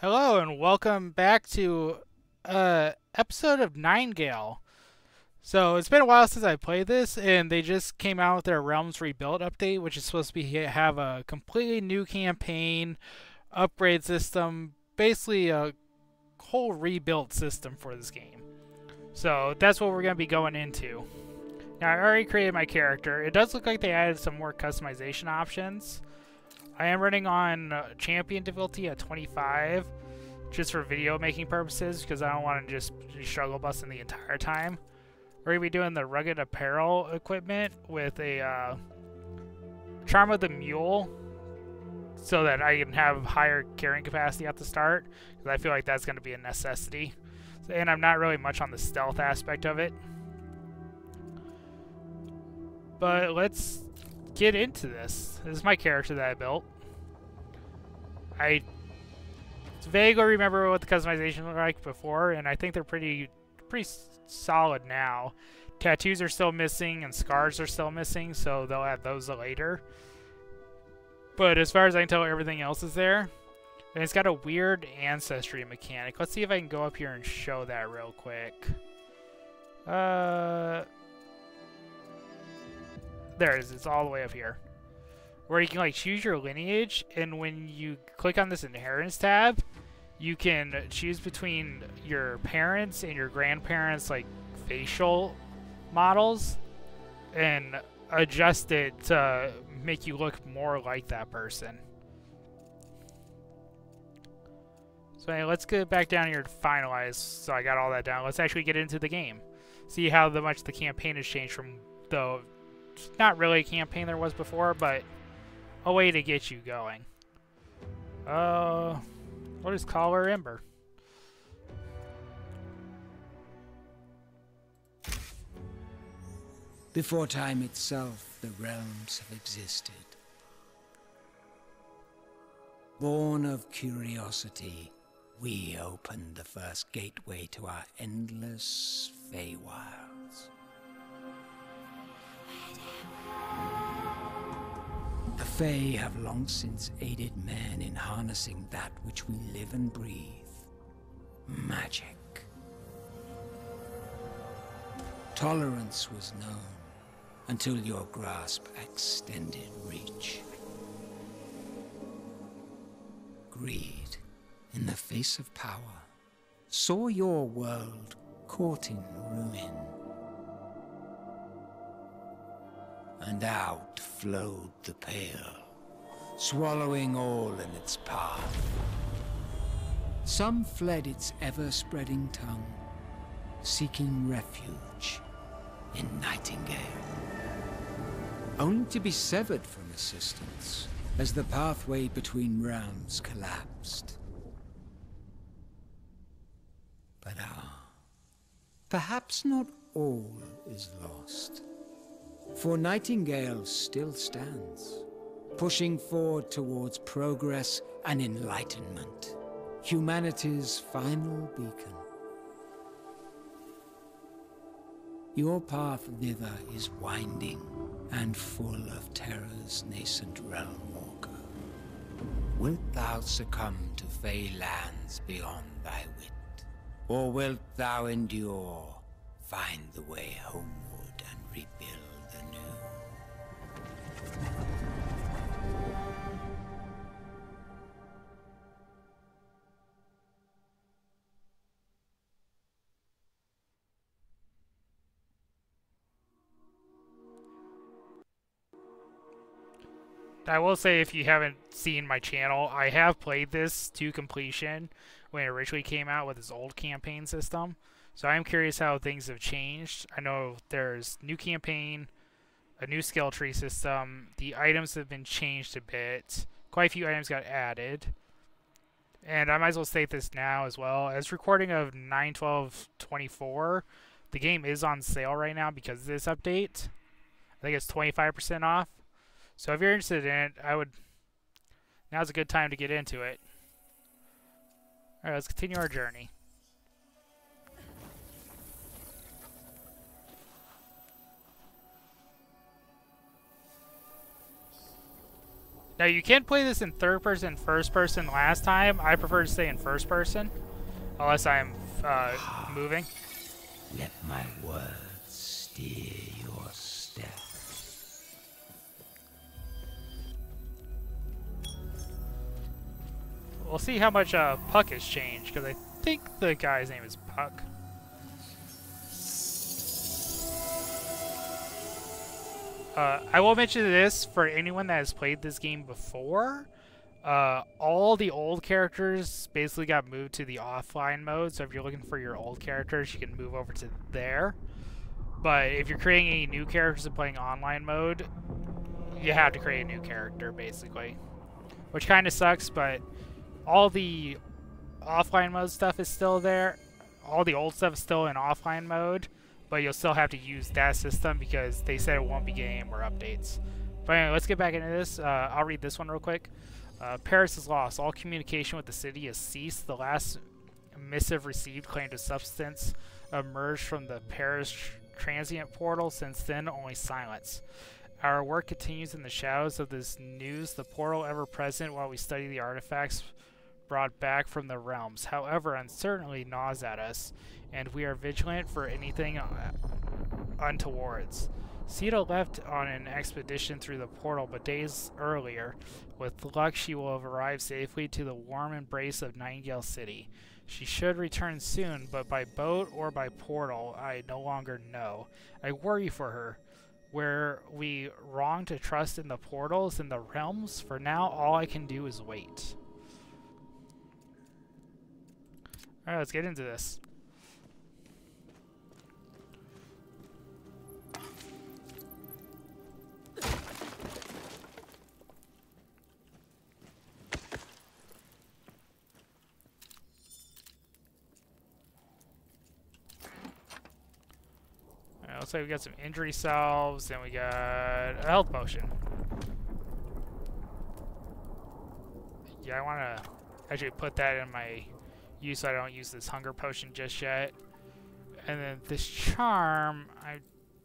Hello and welcome back to uh episode of Nightingale. So it's been a while since I played this, and they just came out with their Realms Rebuilt update, which is supposed to be have a completely new campaign, upgrade system, basically a whole rebuilt system for this game. So that's what we're gonna be going into. Now I already created my character. It does look like they added some more customization options. I am running on uh, champion difficulty at 25 just for video making purposes because I don't want to just struggle busting the entire time. We're going to be doing the rugged apparel equipment with a uh, charm of the mule so that I can have higher carrying capacity at the start because I feel like that's going to be a necessity. And I'm not really much on the stealth aspect of it. But let's get into this. This is my character that I built. I vaguely remember what the customization looked like before, and I think they're pretty pretty solid now. Tattoos are still missing, and scars are still missing, so they'll add those later. But as far as I can tell, everything else is there. And it's got a weird ancestry mechanic. Let's see if I can go up here and show that real quick. Uh, there it is. It's all the way up here. Where you can like choose your lineage, and when you click on this inheritance tab, you can choose between your parents and your grandparents like facial models and adjust it to make you look more like that person. So let's get back down here to finalize. So I got all that down. Let's actually get into the game. See how the, much the campaign has changed from the not really a campaign there was before, but a way to get you going. Uh, what is Collar Ember? Before time itself, the realms have existed. Born of curiosity, we opened the first gateway to our endless Feywilds. The Fae have long since aided man in harnessing that which we live and breathe. Magic. Tolerance was known until your grasp extended reach. Greed, in the face of power, saw your world caught in ruin. And out flowed the Pale, swallowing all in its path. Some fled its ever-spreading tongue, seeking refuge in Nightingale. Only to be severed from assistance as the pathway between realms collapsed. But ah, perhaps not all is lost. For Nightingale still stands, pushing forward towards progress and enlightenment, humanity's final beacon. Your path thither is winding and full of terror's nascent realm walker. Wilt thou succumb to fey lands beyond thy wit? Or wilt thou endure, find the way homeward I will say, if you haven't seen my channel, I have played this to completion when it originally came out with its old campaign system. So I'm curious how things have changed. I know there's new campaign, a new skill tree system. The items have been changed a bit. Quite a few items got added. And I might as well state this now as well. As recording of 9-12-24, the game is on sale right now because of this update. I think it's 25% off. So if you're interested in it, I would... Now's a good time to get into it. Alright, let's continue our journey. Now you can play this in third person, first person last time. I prefer to stay in first person, unless I'm uh, moving. Let my words steer We'll see how much uh, Puck has changed, because I think the guy's name is Puck. Uh, I will mention this for anyone that has played this game before. Uh, all the old characters basically got moved to the offline mode. So if you're looking for your old characters, you can move over to there. But if you're creating any new characters and playing online mode, you have to create a new character basically, which kind of sucks. But all the offline mode stuff is still there. All the old stuff is still in offline mode but you'll still have to use that system because they said it won't be getting more updates. But anyway, let's get back into this. Uh, I'll read this one real quick. Uh, Paris is lost. All communication with the city has ceased. The last missive received claimed a substance emerged from the Paris transient portal. Since then, only silence. Our work continues in the shadows of this news, the portal ever present while we study the artifacts brought back from the realms. However, uncertainty gnaws at us and we are vigilant for anything uh, untowards. Sita left on an expedition through the portal, but days earlier. With luck, she will have arrived safely to the warm embrace of Nightingale City. She should return soon, but by boat or by portal, I no longer know. I worry for her. Were we wrong to trust in the portals and the realms? For now, all I can do is wait. Alright, let's get into this. looks like we got some injury salves, and we got a health potion. Yeah, I want to actually put that in my so I don't use this hunger potion just yet. And then this charm, I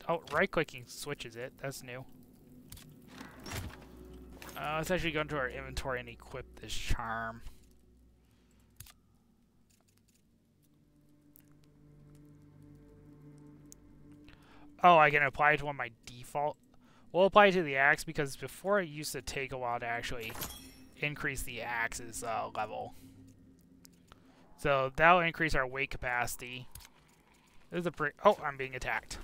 oh right-clicking switches it. That's new. Uh, let's actually go into our inventory and equip this charm. Oh, I can apply it to one of my default. We'll apply it to the axe because before it used to take a while to actually increase the axe's uh, level. So that'll increase our weight capacity. There's a pretty. Oh, I'm being attacked.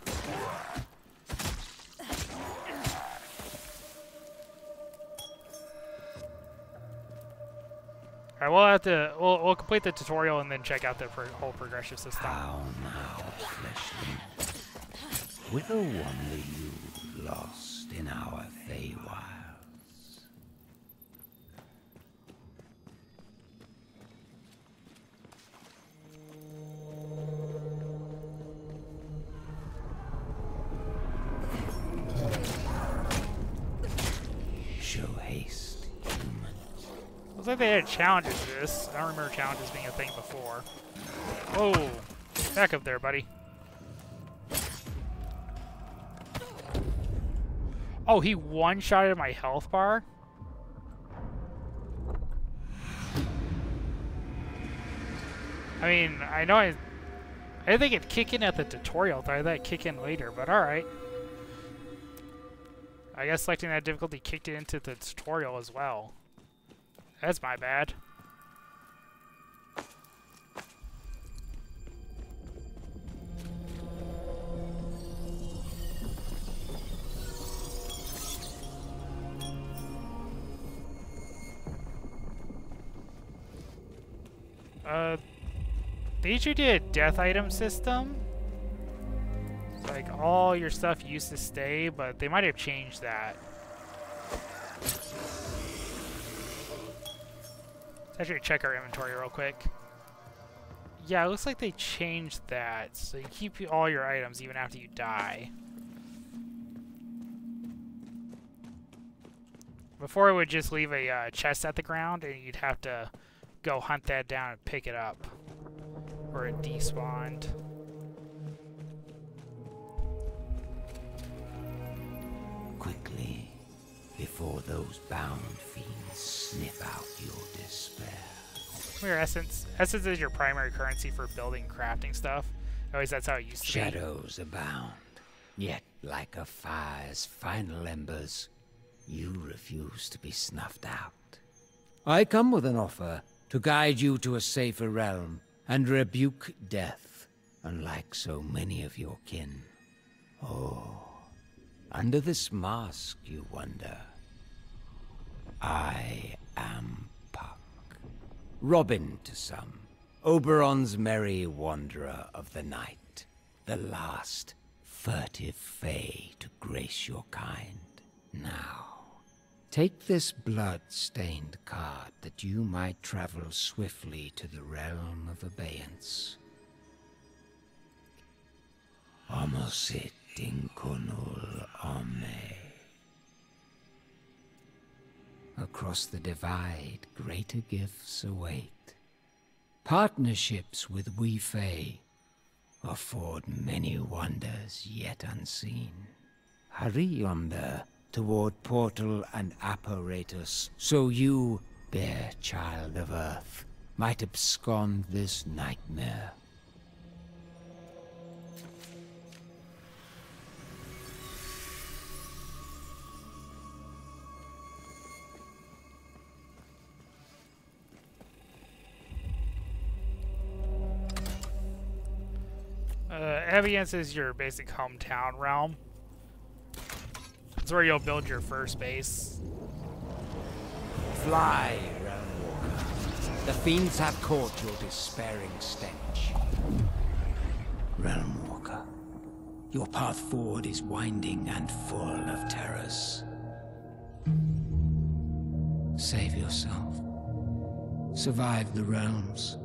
Alright, we'll have to we'll, we'll complete the tutorial and then check out the whole progressive system. How now, fleshling? Whither wander you lost in our Feywilds? Looks like they had challenges to this. I don't remember challenges being a thing before. Oh, back up there, buddy. Oh, he one-shotted my health bar? I mean, I know I... I didn't think it'd kick in at the tutorial, I thought it'd kick in later, but alright. I guess selecting that difficulty kicked it into the tutorial as well. That's my bad. Uh, they usually did a death item system. Like, all your stuff used to stay, but they might have changed that. Actually check our inventory real quick. Yeah, it looks like they changed that. So you keep all your items even after you die. Before it would just leave a uh, chest at the ground and you'd have to go hunt that down and pick it up. Or it despawned. Quickly, before those bound fiends sniff out your despair. Your essence. Essence is your primary currency for building and crafting stuff. At least that's how it used to Shadows be. Shadows abound, yet like a fire's final embers, you refuse to be snuffed out. I come with an offer to guide you to a safer realm and rebuke death, unlike so many of your kin. Oh, under this mask, you wonder. I am Puck. Robin to some. Oberon's merry wanderer of the night. The last furtive fae to grace your kind. Now, take this blood-stained card that you might travel swiftly to the realm of abeyance. Amosit inconul ame. Across the divide, greater gifts await. Partnerships with we Fae afford many wonders yet unseen. Hurry yonder toward portal and apparatus, so you, bare child of Earth, might abscond this nightmare. Uh, Abeyance is your basic hometown realm. It's where you'll build your first base. Fly, Realmwalker. The fiends have caught your despairing stench. Realmwalker, your path forward is winding and full of terrors. Save yourself. Survive the realms.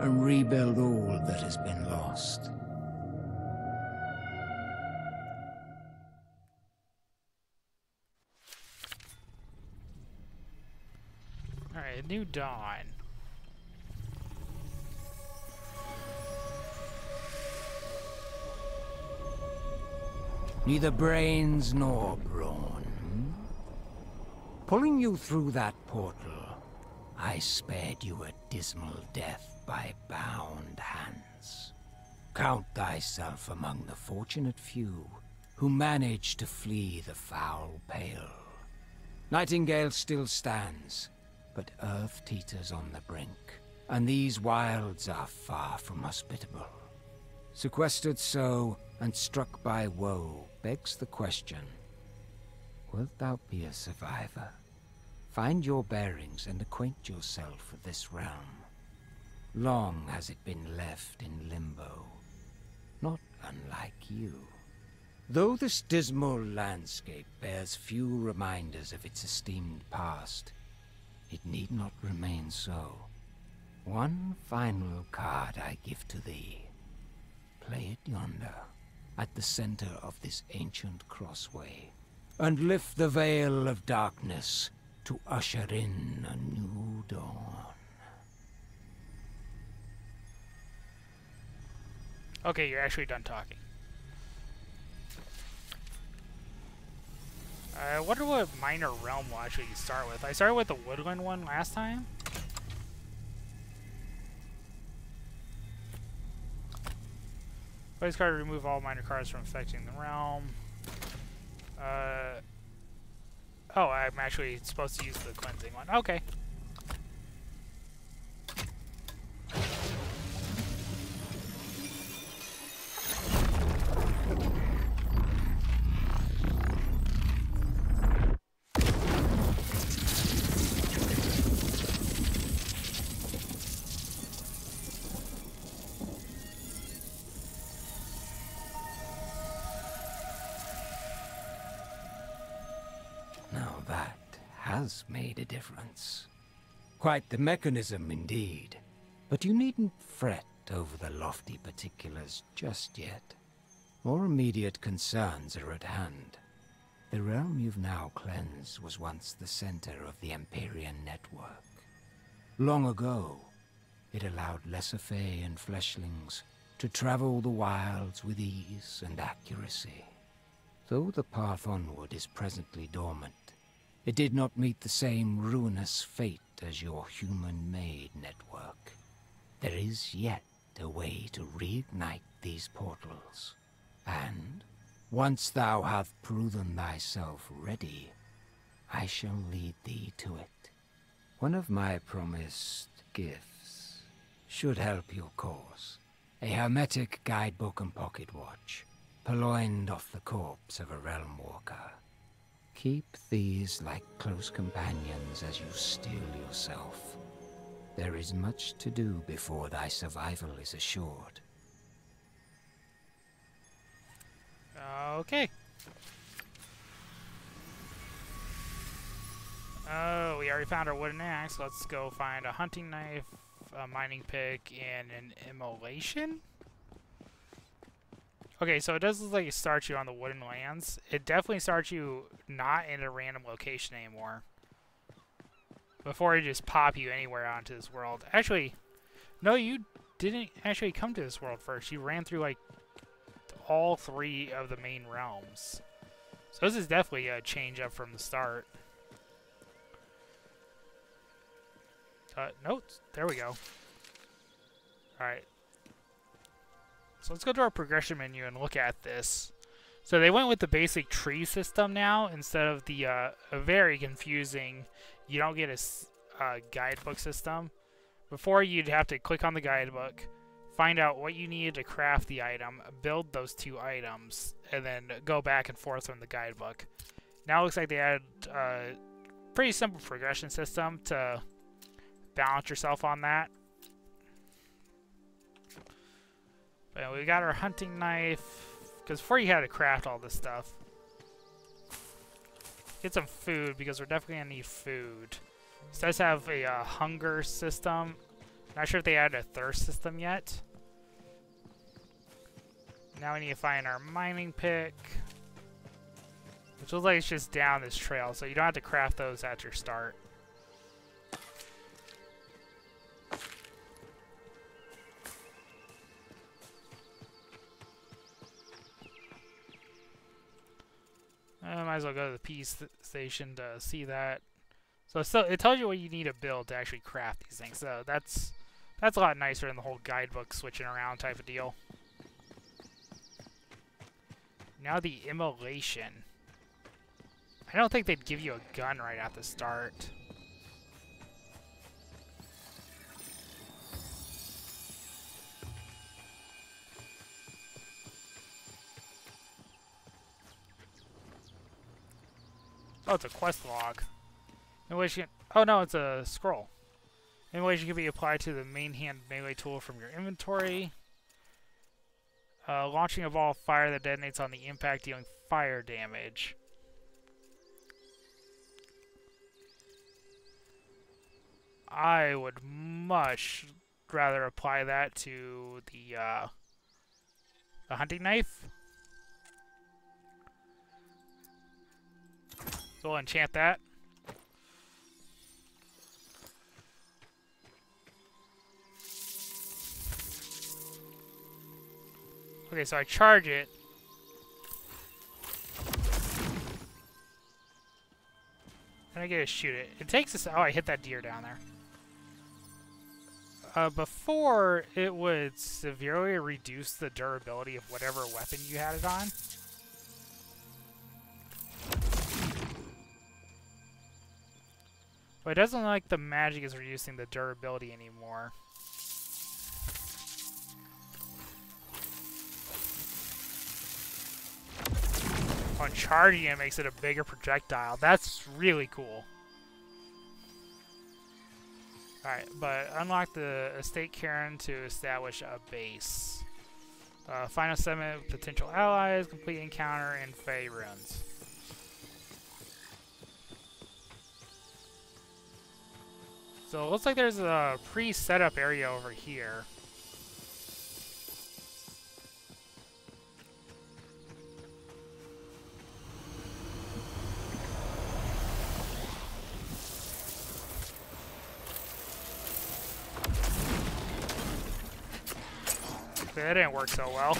And rebuild all that has been lost. A new Dawn. Neither brains nor brawn. Pulling you through that portal, I spared you a dismal death by bound hands. Count thyself among the fortunate few who managed to flee the foul pale. Nightingale still stands, but Earth teeters on the brink, and these wilds are far from hospitable. Sequestered so, and struck by woe, begs the question, Wilt thou be a survivor? Find your bearings and acquaint yourself with this realm. Long has it been left in limbo, not unlike you. Though this dismal landscape bears few reminders of its esteemed past, it need not remain so. One final card I give to thee. Play it yonder, at the center of this ancient crossway, and lift the veil of darkness to usher in a new dawn. Okay, you're actually done talking. I wonder what minor realm will actually start with. I started with the woodland one last time. Place card to remove all minor cards from affecting the realm. Uh, oh, I'm actually supposed to use the cleansing one. Okay. Has made a difference. Quite the mechanism indeed. But you needn't fret over the lofty particulars just yet. More immediate concerns are at hand. The realm you've now cleansed was once the center of the Empyrean network. Long ago, it allowed lesser fae and fleshlings to travel the wilds with ease and accuracy. Though the path onward is presently dormant, it did not meet the same ruinous fate as your human-made network. There is yet a way to reignite these portals. And, once thou hast proven thyself ready, I shall lead thee to it. One of my promised gifts should help your cause. A hermetic guidebook and pocket watch, purloined off the corpse of a realm walker. Keep these like close companions as you steel yourself. There is much to do before thy survival is assured. Okay. Oh, we already found our wooden axe. Let's go find a hunting knife, a mining pick, and an immolation. Okay, so it does look like it starts you on the wooden lands. It definitely starts you not in a random location anymore. Before it just pop you anywhere onto this world. Actually, no, you didn't actually come to this world first. You ran through, like, all three of the main realms. So this is definitely a change up from the start. Uh, notes. There we go. Alright, so let's go to our progression menu and look at this. So they went with the basic tree system now instead of the uh, very confusing, you don't get a uh, guidebook system. Before you'd have to click on the guidebook, find out what you needed to craft the item, build those two items, and then go back and forth from the guidebook. Now it looks like they added a uh, pretty simple progression system to balance yourself on that. But we got our hunting knife. Because before you had to craft all this stuff. Get some food, because we're definitely going to need food. This does have a uh, hunger system. Not sure if they added a thirst system yet. Now we need to find our mining pick. Which looks like it's just down this trail, so you don't have to craft those at your start. I might as well go to the peace station to see that. So, so it tells you what you need to build to actually craft these things. So that's that's a lot nicer than the whole guidebook switching around type of deal. Now the immolation. I don't think they'd give you a gun right at the start. Oh, it's a quest log. In which you can, oh no, it's a scroll. In which you can be applied to the main hand melee tool from your inventory. Uh, launching a ball of fire that detonates on the impact, dealing fire damage. I would much rather apply that to the uh, the hunting knife. So we'll enchant that. Okay, so I charge it. And I get to shoot it. It takes us. Oh, I hit that deer down there. Uh, before, it would severely reduce the durability of whatever weapon you had it on. But it doesn't look like the magic is reducing the durability anymore. On charging it makes it a bigger projectile. That's really cool. Alright, but unlock the Estate Cairn to establish a base. Uh, final summon potential allies, complete encounter, and Faerûns. So it looks like there's a pre-setup area over here. that didn't work so well.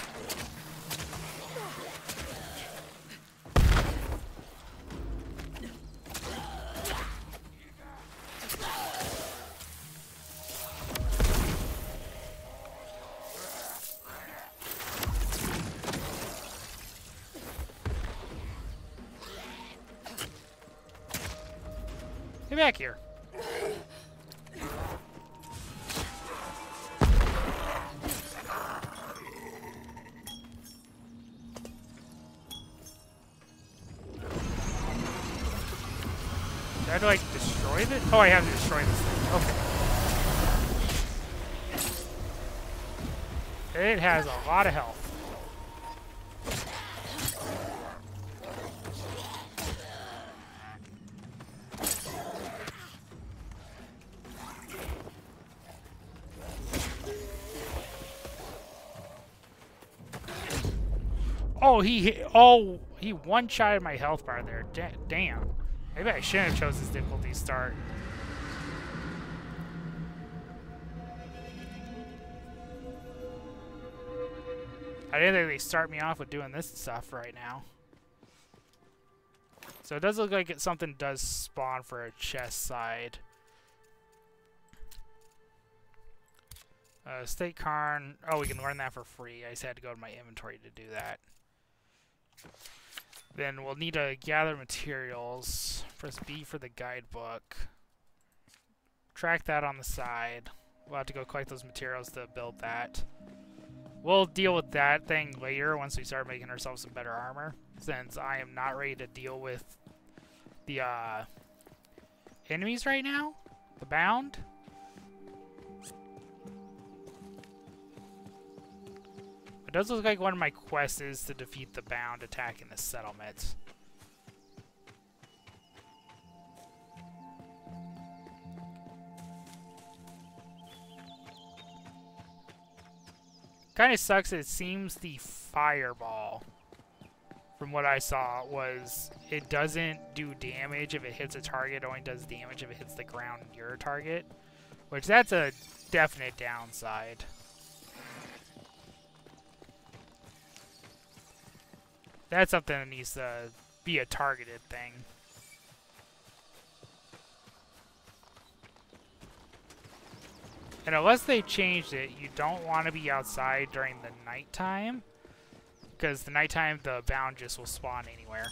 Back here. Do I like destroy this? Oh, I have to destroy this thing. Okay. It has a lot of health. Oh, he oh, he one-shotted my health bar there. Da damn. Maybe I shouldn't have chose this difficulty start. I didn't think they start me off with doing this stuff right now. So it does look like it, something does spawn for a chest side. Uh, State Cairn. Oh, we can learn that for free. I just had to go to my inventory to do that. Then we'll need to gather materials. Press B for the guidebook. Track that on the side. We'll have to go collect those materials to build that. We'll deal with that thing later once we start making ourselves some better armor. Since I am not ready to deal with the uh, enemies right now. The bound. It does look like one of my quests is to defeat the Bound attacking the settlements. Kind of sucks it seems the fireball, from what I saw, was it doesn't do damage if it hits a target, only does damage if it hits the ground near your target. Which, that's a definite downside. That's something that needs to be a targeted thing. And unless they changed it, you don't want to be outside during the nighttime. Because the nighttime, the bound just will spawn anywhere.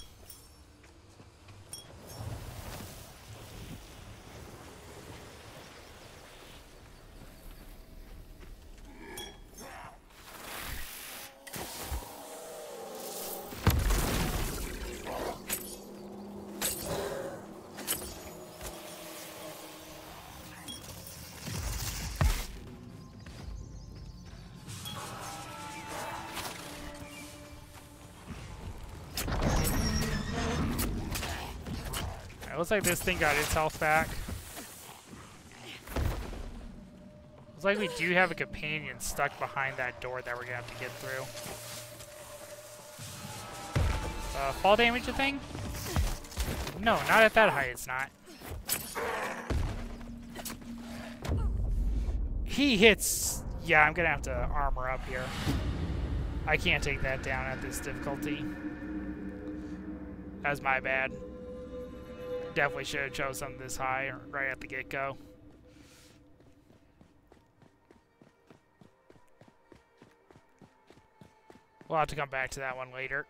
Looks like this thing got its health back. Looks like we do have a companion stuck behind that door that we're gonna have to get through. Uh, fall damage a thing? No, not at that height, it's not. He hits... Yeah, I'm gonna have to armor up here. I can't take that down at this difficulty. That's my bad definitely should have chose something this high right at the get-go. We'll have to come back to that one later.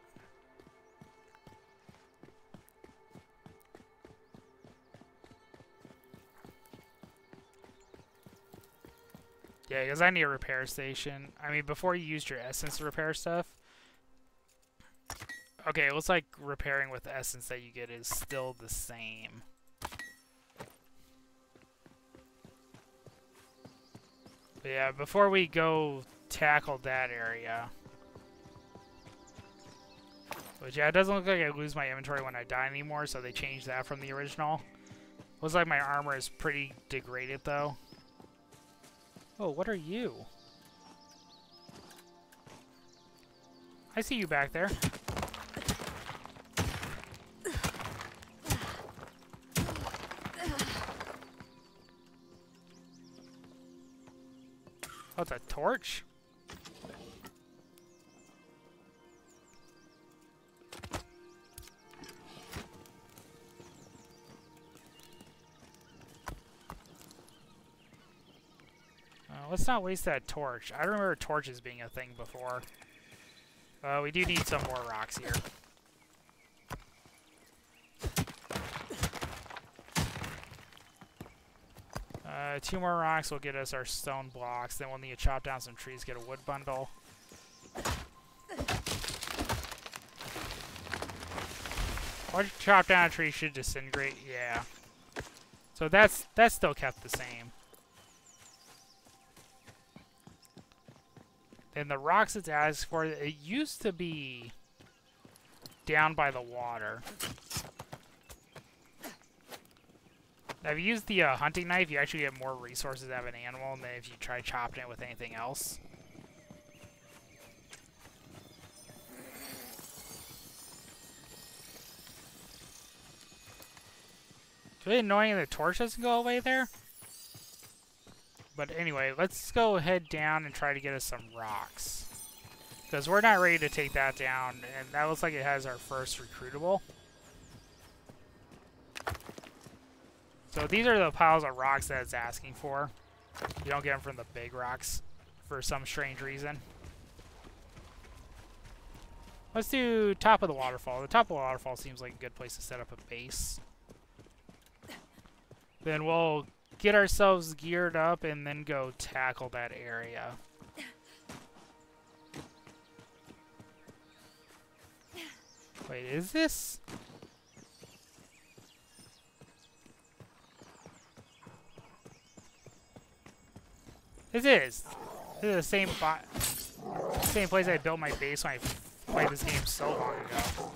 Yeah, because I need a repair station. I mean, before you used your essence to repair stuff, Okay, it looks like repairing with essence that you get is still the same. But yeah, before we go tackle that area. Which, yeah, it doesn't look like I lose my inventory when I die anymore, so they changed that from the original. Looks like my armor is pretty degraded, though. Oh, what are you? I see you back there. Oh, it's a torch? Uh, let's not waste that torch. I remember torches being a thing before. Uh, we do need some more rocks here. Uh, two more rocks will get us our stone blocks. Then we'll need to chop down some trees, get a wood bundle. Once chop down a tree, should disintegrate. Yeah. So that's that's still kept the same. Then the rocks it's asked for, it used to be down by the water. Now, if you use the uh, hunting knife, you actually get more resources out of an animal than if you try chopping it with anything else. It's really annoying the torch doesn't go away there. But anyway, let's go head down and try to get us some rocks. Because we're not ready to take that down, and that looks like it has our first recruitable. So these are the piles of rocks that it's asking for. You don't get them from the big rocks for some strange reason. Let's do top of the waterfall. The top of the waterfall seems like a good place to set up a base. Then we'll get ourselves geared up and then go tackle that area. Wait, is this? This is. This is the same same place I built my base when I played this game so long ago.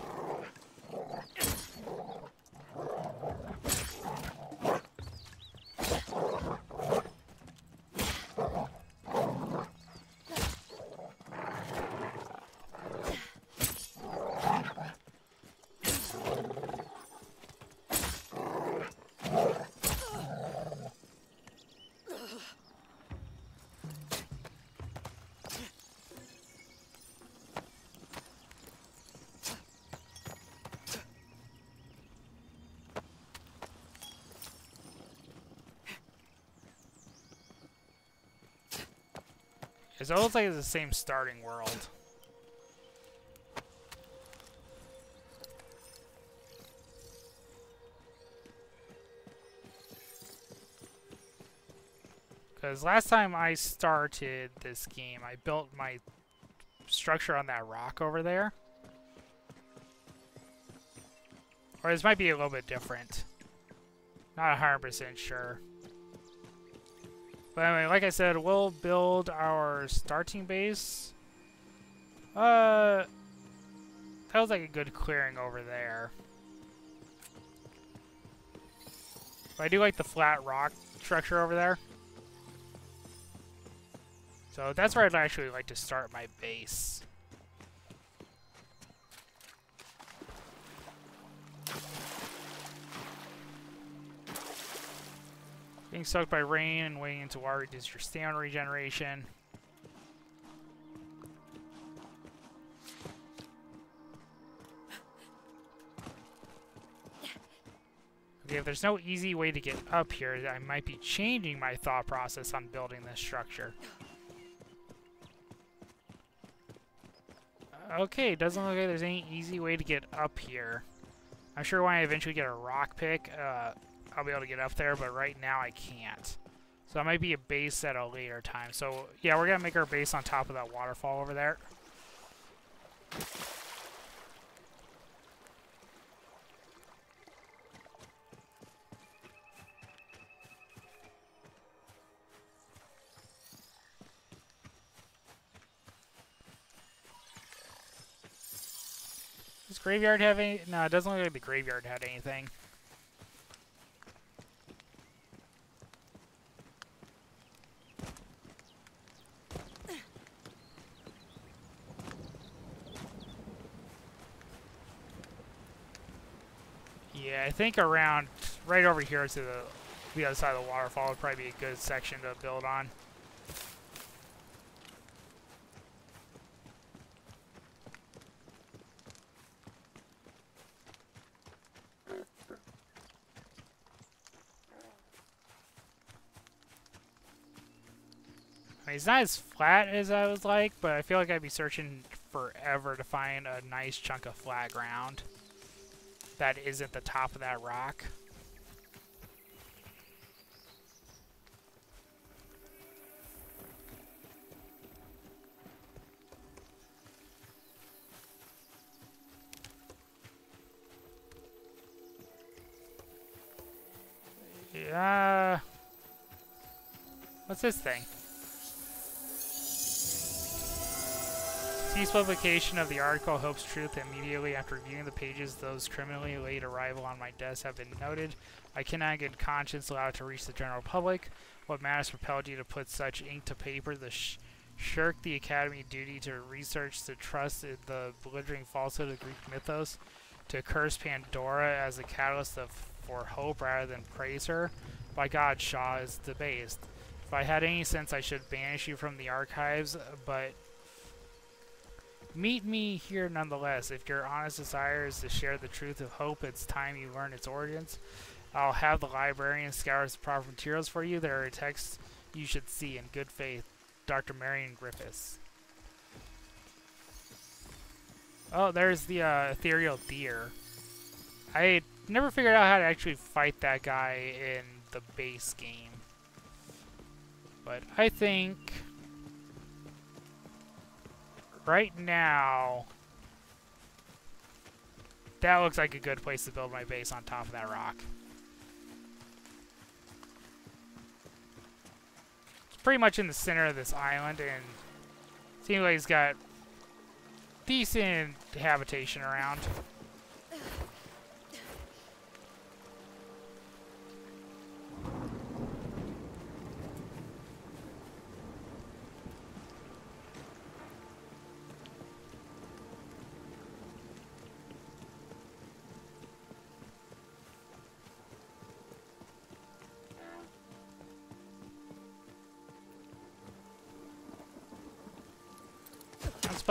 It looks like it's the same starting world. Because last time I started this game, I built my structure on that rock over there. Or this might be a little bit different. Not 100% sure. But anyway, like I said, we'll build our starting base. Uh, that was like a good clearing over there. But I do like the flat rock structure over there. So that's where I'd actually like to start my base. Being soaked by rain and waiting into water reduces your stamina regeneration. Okay, if there's no easy way to get up here, I might be changing my thought process on building this structure. Okay, doesn't look like there's any easy way to get up here. I'm sure when I eventually get a rock pick, uh, I'll be able to get up there, but right now I can't. So that might be a base at a later time. So yeah, we're going to make our base on top of that waterfall over there. Does graveyard have any? No, it doesn't look like the graveyard had anything. Yeah, I think around right over here to the the other side of the waterfall would probably be a good section to build on. It's not as flat as I was like, but I feel like I'd be searching forever to find a nice chunk of flat ground that isn't the top of that rock. Yeah. What's this thing? Cease publication of the article Hope's Truth immediately after viewing the pages. Those criminally late arrival on my desk have been noted. I cannot in conscience allow it to reach the general public. What matters propelled you to put such ink to paper? The sh shirk the Academy duty to research the trust in the belligerent falsehood of Greek mythos, to curse Pandora as a catalyst of, for hope rather than praise her. By God, Shaw is debased. If I had any sense, I should banish you from the archives, but Meet me here nonetheless. If your honest desire is to share the truth of hope, it's time you learn its origins. I'll have the librarian scour the proper materials for you. There are texts you should see in good faith. Dr. Marion Griffiths. Oh, there's the uh, ethereal deer. I never figured out how to actually fight that guy in the base game. But I think right now, that looks like a good place to build my base on top of that rock. It's pretty much in the center of this island, and seems like it's got decent habitation around.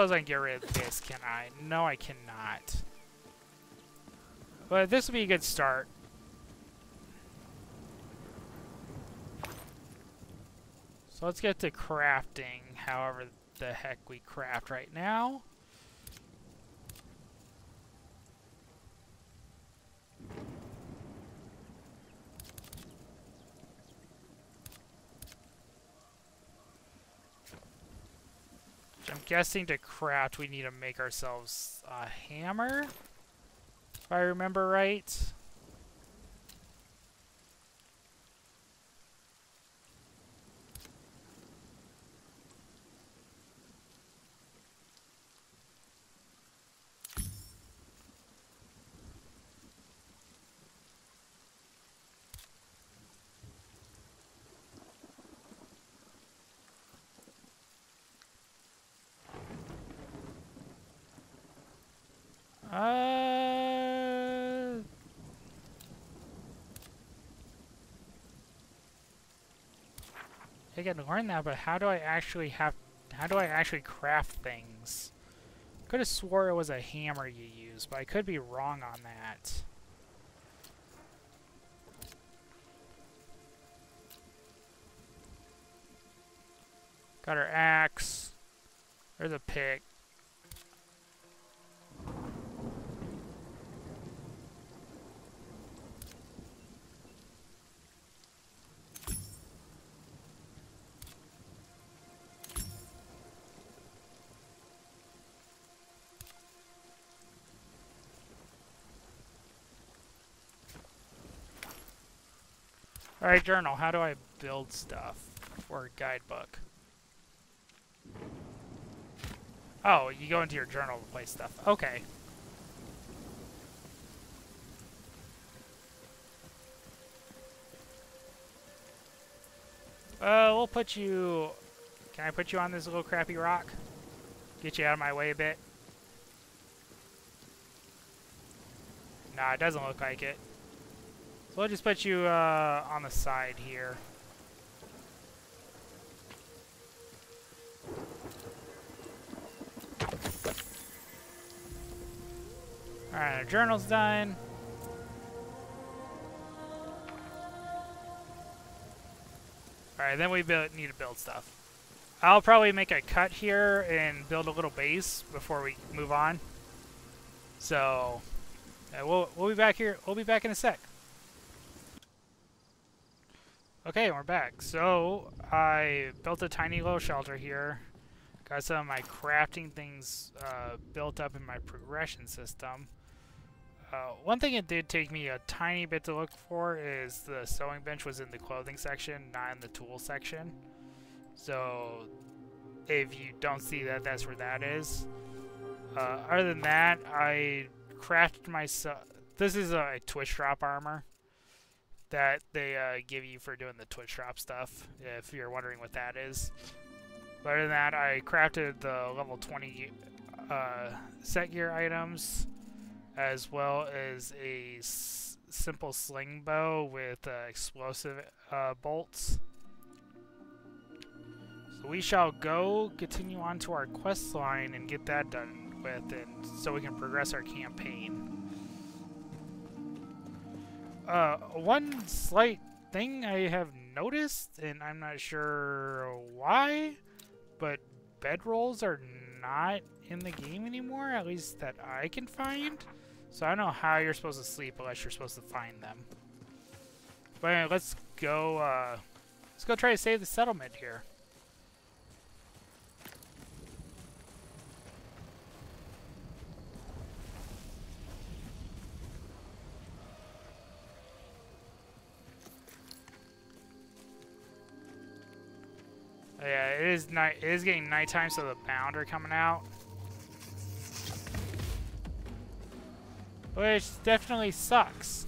Suppose I can get rid of this, can I? No, I cannot. But this would be a good start. So let's get to crafting, however the heck we craft right now. I'm guessing to craft we need to make ourselves a hammer, if I remember right. I can learn that, but how do I actually have... How do I actually craft things? Could have swore it was a hammer you use, but I could be wrong on that. Got our axe. There's a pick. Alright, journal, how do I build stuff for a guidebook? Oh, you go into your journal to place stuff. Okay. Uh, we'll put you... Can I put you on this little crappy rock? Get you out of my way a bit? Nah, it doesn't look like it. So I'll just put you uh, on the side here. Alright, our journal's done. Alright, then we build, need to build stuff. I'll probably make a cut here and build a little base before we move on. So, yeah, we'll, we'll be back here. We'll be back in a sec. Okay, we're back. So, I built a tiny little shelter here. Got some of my crafting things uh, built up in my progression system. Uh, one thing it did take me a tiny bit to look for is the sewing bench was in the clothing section, not in the tool section. So if you don't see that, that's where that is. Uh, other than that, I crafted myself. This is a Twitch drop armor that they uh, give you for doing the Twitch drop stuff, if you're wondering what that is. But other than that, I crafted the level 20 uh, set gear items, as well as a simple sling bow with uh, explosive uh, bolts. So we shall go continue on to our quest line and get that done with, and so we can progress our campaign. Uh, one slight thing I have noticed, and I'm not sure why, but bedrolls are not in the game anymore, at least that I can find. So I don't know how you're supposed to sleep unless you're supposed to find them. But anyway, let's go, uh, let's go try to save the settlement here. Yeah, it is night. It is getting nighttime, so the bound are coming out. Which definitely sucks.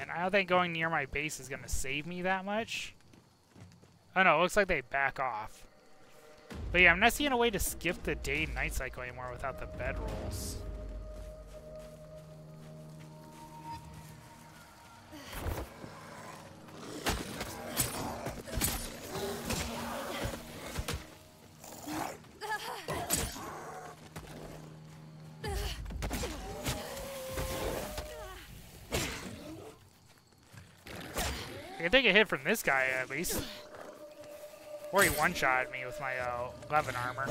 And I don't think going near my base is going to save me that much. Oh no, it looks like they back off. But yeah, I'm not seeing a way to skip the day-night cycle anymore without the bedrolls. A hit from this guy at least. Or he one-shot me with my uh, 11 armor.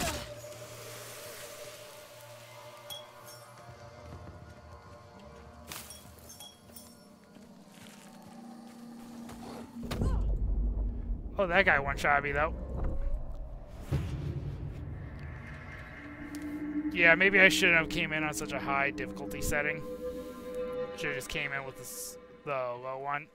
Oh, that guy one-shot me though. Yeah, maybe I shouldn't have came in on such a high difficulty setting. Should have just came in with this, the low one.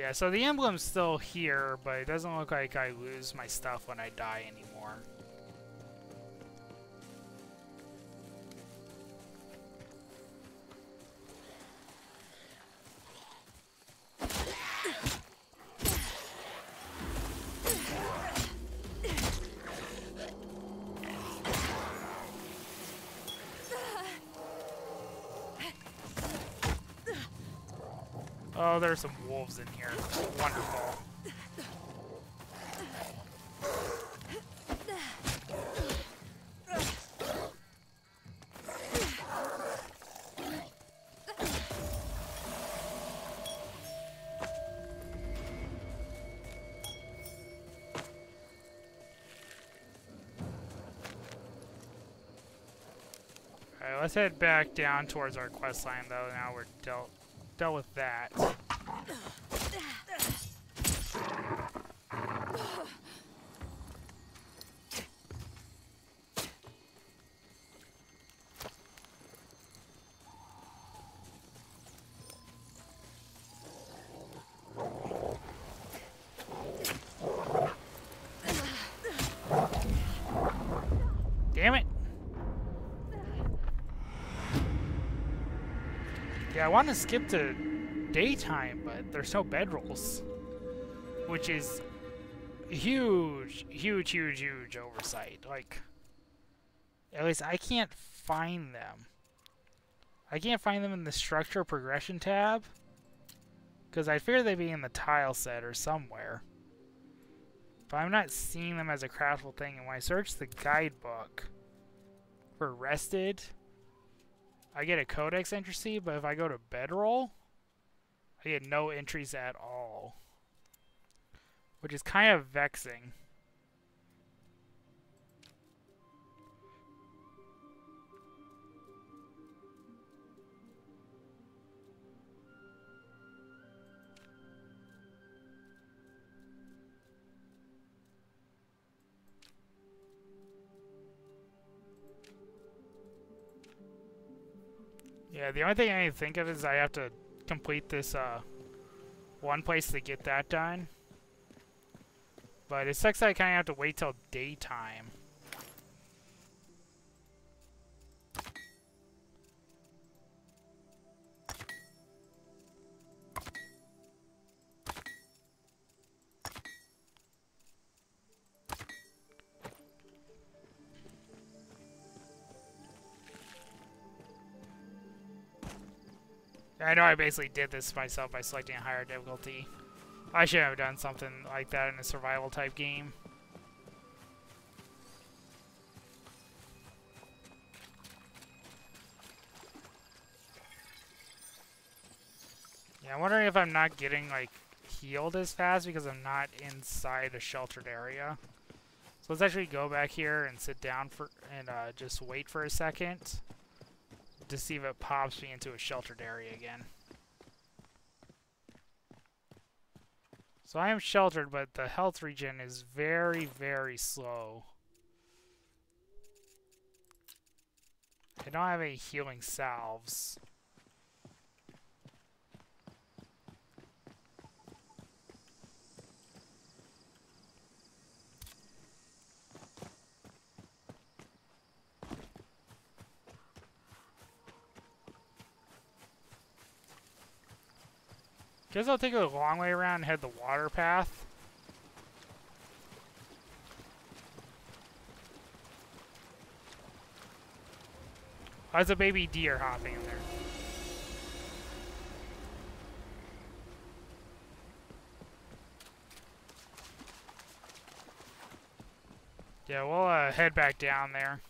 Yeah, so the emblem's still here, but it doesn't look like I lose my stuff when I die anymore. Oh, there's some wolves in here. Wonderful. Let's head back down towards our quest line though, now we're dealt dealt with that. I want to skip to daytime, but there's no bedrolls. Which is huge, huge, huge, huge oversight. Like, at least I can't find them. I can't find them in the structure progression tab. Because I fear they'd be in the tile set or somewhere. But I'm not seeing them as a craftable thing. And when I search the guidebook for rested, I get a codex entry, but if I go to bedroll, I get no entries at all. Which is kind of vexing. Yeah, the only thing I can think of is I have to complete this uh, one place to get that done. But it sucks that I kind of have to wait till daytime. I know I basically did this myself by selecting a higher difficulty. I should have done something like that in a survival type game. Yeah, I'm wondering if I'm not getting, like, healed as fast because I'm not inside a sheltered area. So let's actually go back here and sit down for and uh, just wait for a second to see if it pops me into a sheltered area again. So I am sheltered, but the health regen is very, very slow. I don't have any healing salves. Guess I'll take a long way around and head the water path. There's a baby deer hopping in there. Yeah, we'll uh, head back down there.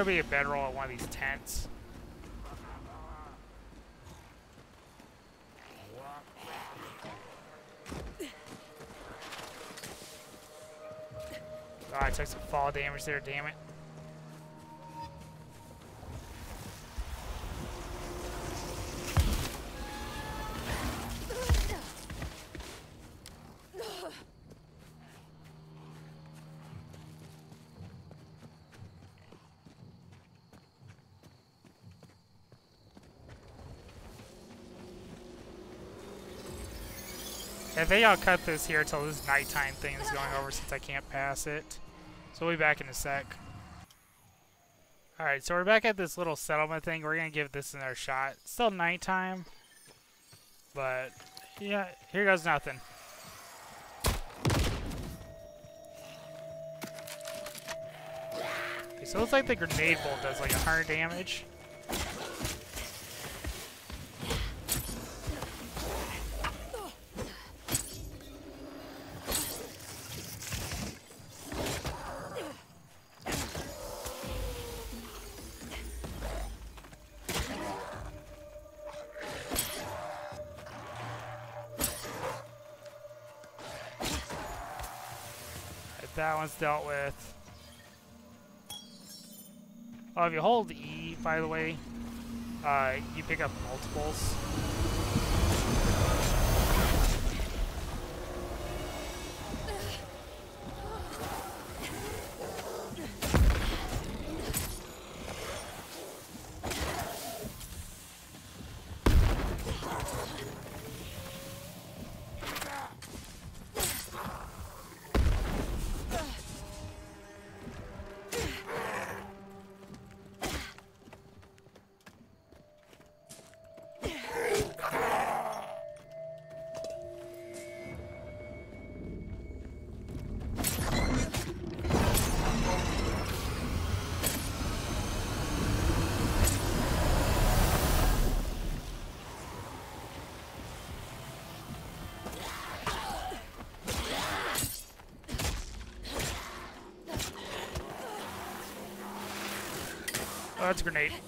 There'll be a bedroll at one of these tents. Ah, oh, I took some fall damage there, damn it. I think I'll cut this here until this nighttime thing is going over since I can't pass it. So we'll be back in a sec. Alright, so we're back at this little settlement thing. We're going to give this another shot. It's still nighttime. But, yeah, here goes nothing. Okay, so it looks like the grenade bolt does like 100 damage. One's dealt with. Oh, if you hold E, by the way, uh, you pick up multiples. Grenade.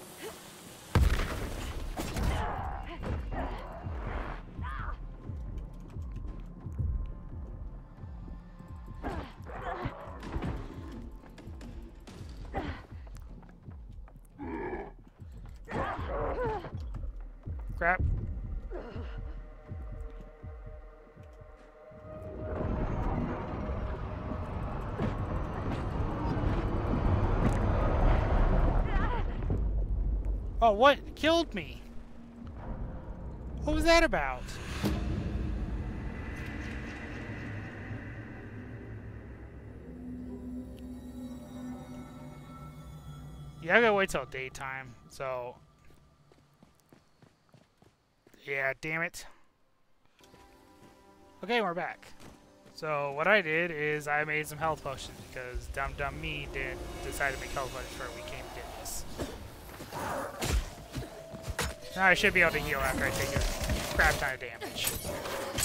What killed me? What was that about? Yeah, I gotta wait till daytime, so... Yeah, damn it. Okay, we're back. So, what I did is I made some health potions because dumb dumb me didn't decide to make health potions for a came to this. Now I should be able to heal after I take a crap ton of damage.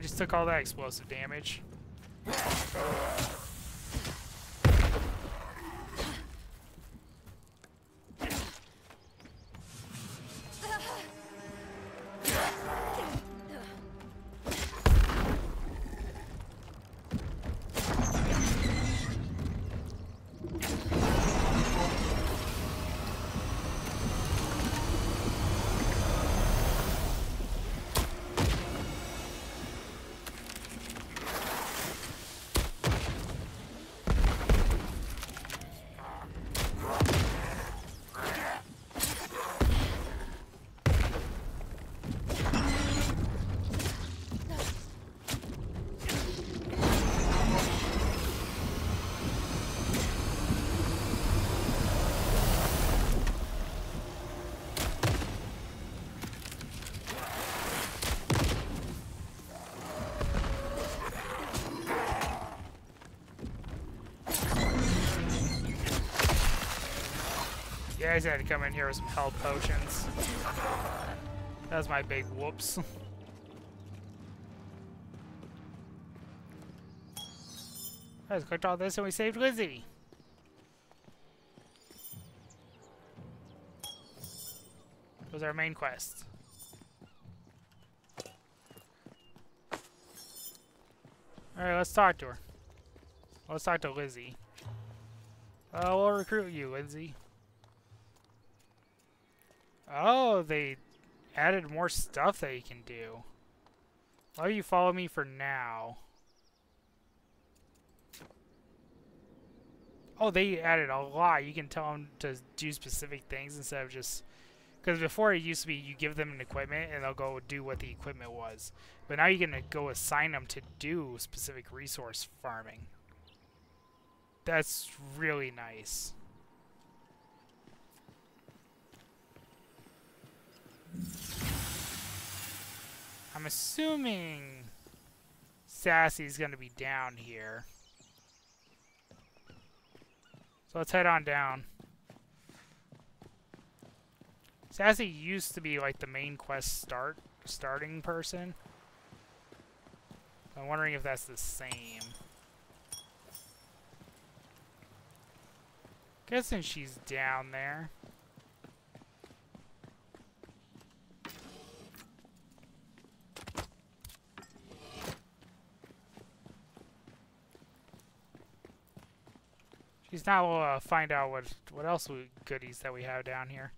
Just took all that explosive damage. I just had to come in here with some health potions. That was my big whoops. Just clicked all this and we saved Lizzie. was our main quest. Alright, let's talk to her. Let's talk to Lizzie. Uh, we'll recruit you, Lizzie. Oh, they added more stuff that you can do. Why do you follow me for now? Oh, they added a lot. You can tell them to do specific things instead of just... Because before it used to be you give them an equipment and they'll go do what the equipment was. But now you're going to go assign them to do specific resource farming. That's really nice. Assuming Sassy's going to be down here. So let's head on down. Sassy used to be like the main quest start starting person. I'm wondering if that's the same. Guessing she's down there. She's now we'll uh, find out what what else we, goodies that we have down here.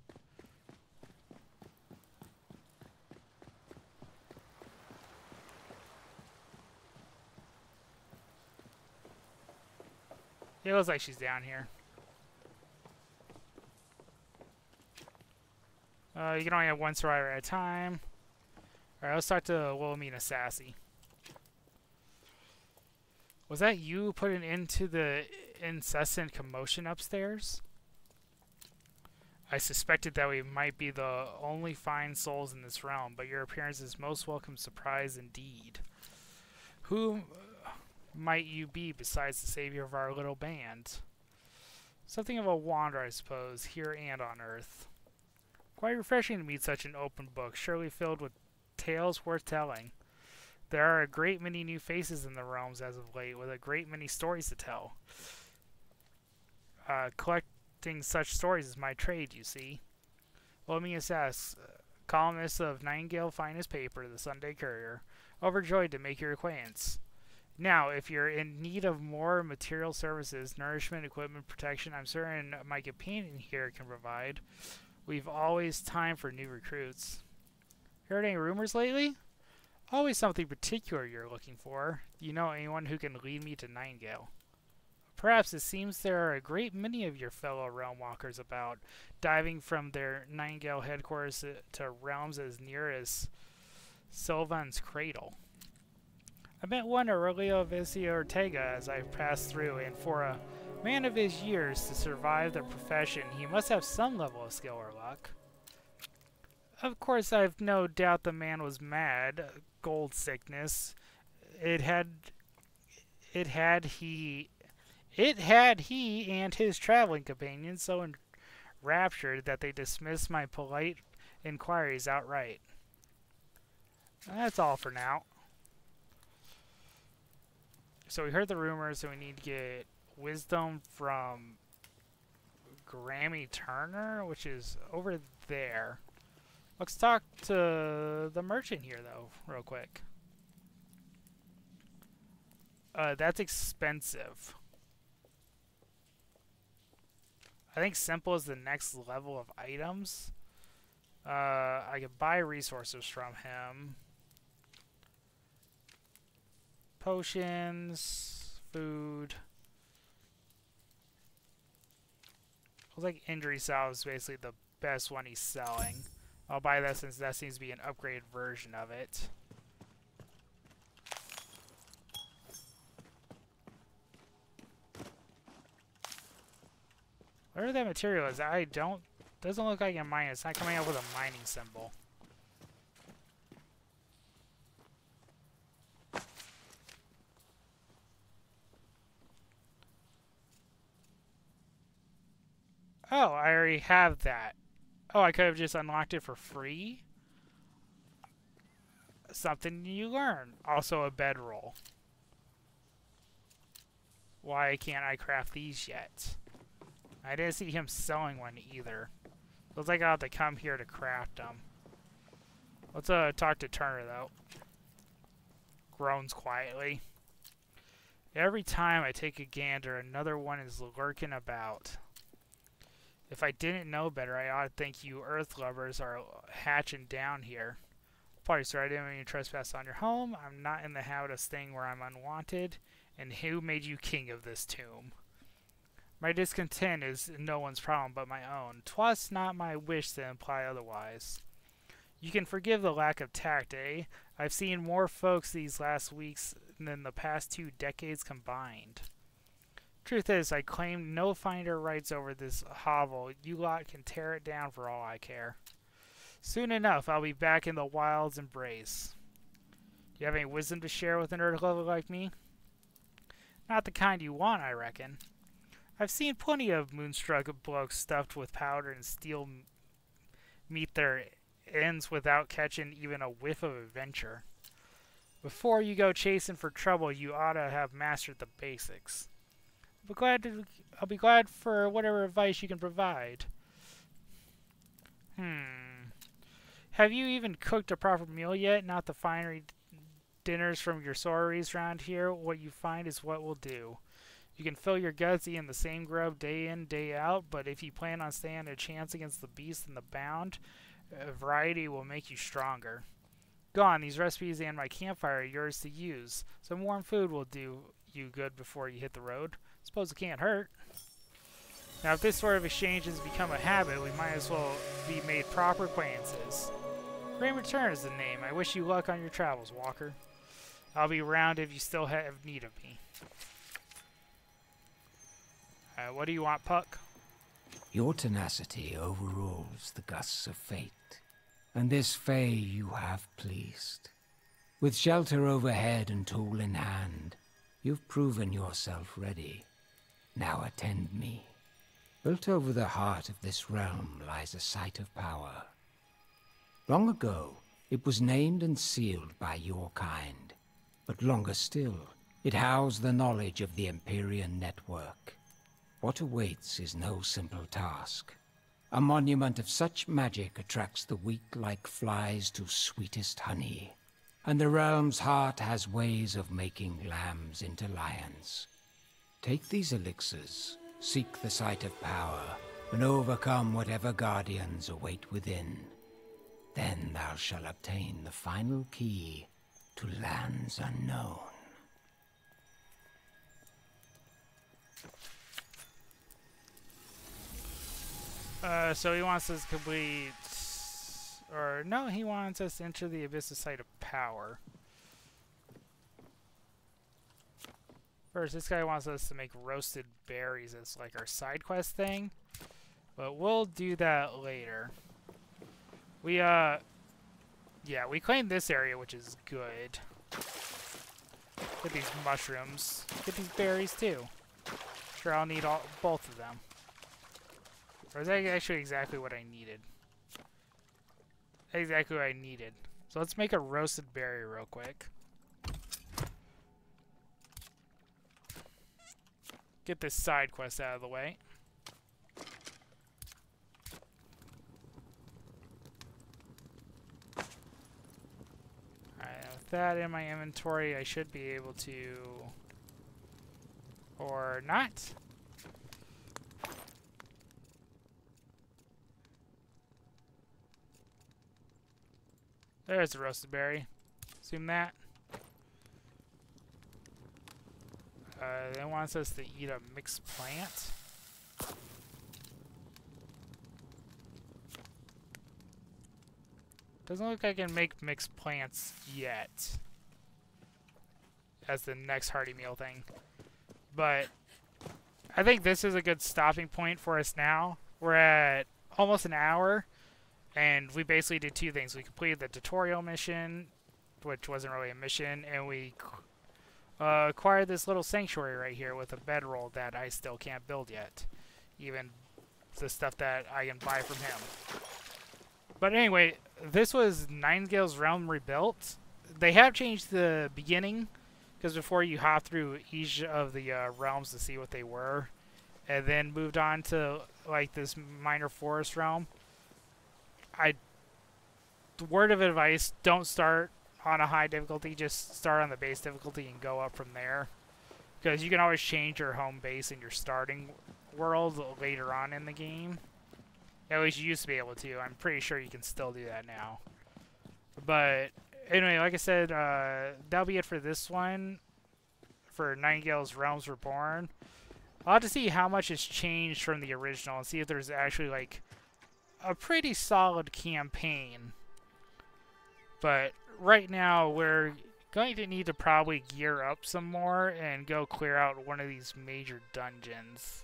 It looks like she's down here. Uh, you can only have one survivor at a time. Alright, let's talk to Wilhelmina Sassy. Was that you putting into the incessant commotion upstairs? I suspected that we might be the only fine souls in this realm, but your appearance is most welcome surprise indeed. Who uh, might you be besides the savior of our little band? Something of a wanderer, I suppose, here and on Earth. Quite refreshing to meet such an open book, surely filled with tales worth telling. There are a great many new faces in the realms as of late, with a great many stories to tell. Uh, collecting such stories is my trade, you see. Lomius asks, columnist of Nightingale Finest paper, the Sunday Courier, overjoyed to make your acquaintance. Now, if you're in need of more material services, nourishment, equipment, protection, I'm certain my companion here can provide. We've always time for new recruits. Heard any rumors lately? Always something particular you're looking for. Do you know anyone who can lead me to Nightingale? Perhaps it seems there are a great many of your fellow realm walkers about, diving from their Nightingale headquarters to realms as near as Sylvan's cradle. I met one Aurelio Vicia Ortega as I passed through, and for a man of his years to survive the profession, he must have some level of skill or luck. Of course, I've no doubt the man was mad, gold sickness. It had, it had he, it had he and his traveling companions so enraptured that they dismissed my polite inquiries outright. That's all for now. So we heard the rumors, so we need to get wisdom from Grammy Turner, which is over there. Let's talk to the merchant here, though, real quick. Uh, that's expensive. I think simple is the next level of items. Uh, I could buy resources from him. Potions, food. Looks like injury salve is basically the best one he's selling. I'll buy that since that seems to be an upgraded version of it. Whatever that material is, I don't... Doesn't look like a mine. It's not coming up with a mining symbol. Oh, I already have that. Oh, I could have just unlocked it for free? Something you learn. Also a bedroll. Why can't I craft these yet? I didn't see him selling one either. Looks like I'll have to come here to craft them. Let's uh talk to Turner though. Groans quietly. Every time I take a gander, another one is lurking about. If I didn't know better, I ought to think you earth lovers are hatching down here. Party, sir, I didn't mean to trespass on your home. I'm not in the habit of staying where I'm unwanted. And who made you king of this tomb? My discontent is no one's problem but my own. Twas not my wish to imply otherwise. You can forgive the lack of tact, eh? I've seen more folks these last weeks than the past two decades combined. Truth is, I claim no finder rights over this hovel. You lot can tear it down for all I care. Soon enough, I'll be back in the wild's embrace. Do you have any wisdom to share with an earth lover like me? Not the kind you want, I reckon. I've seen plenty of moonstruck blokes stuffed with powder and steel meet their ends without catching even a whiff of adventure. Before you go chasing for trouble, you ought to have mastered the basics. I'll be glad to, I'll be glad for whatever advice you can provide. Hmm. Have you even cooked a proper meal yet? Not the finery dinners from your sorries around here. What you find is what will do. You can fill your guts eating the same grub day in, day out, but if you plan on staying a chance against the beast and the bound, variety will make you stronger. Go on, these recipes and my campfire are yours to use. Some warm food will do you good before you hit the road. Suppose it can't hurt. Now, if this sort of exchange has become a habit, we might as well be made proper acquaintances. Great Return is the name. I wish you luck on your travels, Walker. I'll be around if you still have need of me. Uh, what do you want, Puck? Your tenacity overrules the gusts of fate, and this fay you have pleased. With shelter overhead and tool in hand, you've proven yourself ready. Now attend me. Built over the heart of this realm lies a site of power. Long ago, it was named and sealed by your kind. But longer still, it housed the knowledge of the Empyrean network. What awaits is no simple task. A monument of such magic attracts the weak like flies to sweetest honey. And the realm's heart has ways of making lambs into lions. Take these elixirs, seek the site of power, and overcome whatever guardians await within. Then thou shalt obtain the final key to lands unknown. Uh, so he wants us to complete... Or, no, he wants us to enter the Abyss of Site of Power. First, this guy wants us to make roasted berries as like our side quest thing. But we'll do that later. We, uh... Yeah, we claimed this area, which is good. Get these mushrooms. Get these berries, too. Sure, I'll need all both of them. Or is that actually exactly what I needed? Exactly what I needed. So let's make a roasted berry real quick. Get this side quest out of the way. Alright, with that in my inventory, I should be able to... Or not. There's the roasted berry. Assume that. Uh, it wants us to eat a mixed plant. Doesn't look like I can make mixed plants yet. As the next hearty meal thing. But I think this is a good stopping point for us now. We're at almost an hour. And we basically did two things. We completed the tutorial mission, which wasn't really a mission, and we uh, acquired this little sanctuary right here with a bedroll that I still can't build yet. Even the stuff that I can buy from him. But anyway, this was Nightingale's Realm rebuilt. They have changed the beginning, because before you hop through each of the uh, realms to see what they were, and then moved on to like this minor forest realm. I word of advice: don't start on a high difficulty. Just start on the base difficulty and go up from there, because you can always change your home base and your starting world later on in the game. At least you used to be able to. I'm pretty sure you can still do that now. But anyway, like I said, uh, that'll be it for this one. For Nightingale's Realms Reborn. I'll have to see how much has changed from the original and see if there's actually like a pretty solid campaign. But right now, we're going to need to probably gear up some more and go clear out one of these major dungeons.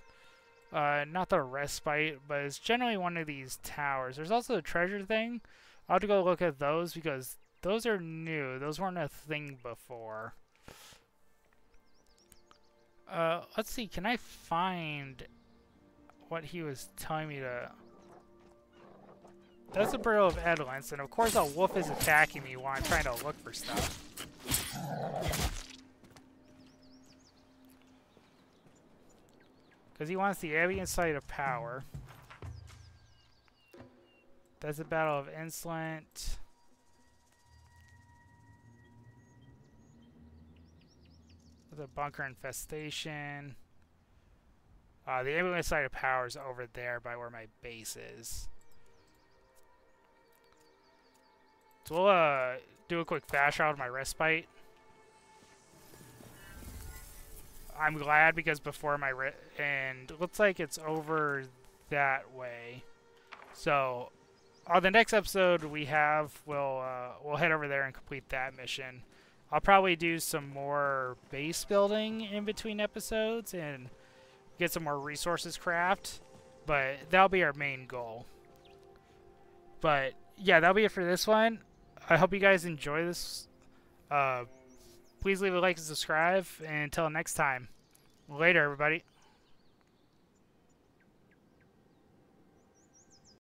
Uh, not the respite, but it's generally one of these towers. There's also the treasure thing. I'll have to go look at those because those are new. Those weren't a thing before. Uh, let's see. Can I find what he was telling me to... That's a Brittle of Edolence, and of course a wolf is attacking me while I'm trying to look for stuff. Because he wants the ambient site of power. That's a Battle of Insolent. The Bunker Infestation. Uh, the ambient site of power is over there by where my base is. So we'll uh, do a quick fast route of my respite. I'm glad because before my and looks like it's over that way. So on the next episode we have, we'll uh, we'll head over there and complete that mission. I'll probably do some more base building in between episodes and get some more resources craft, but that'll be our main goal. But yeah, that'll be it for this one. I hope you guys enjoy this. Uh, please leave a like and subscribe. And until next time, later, everybody.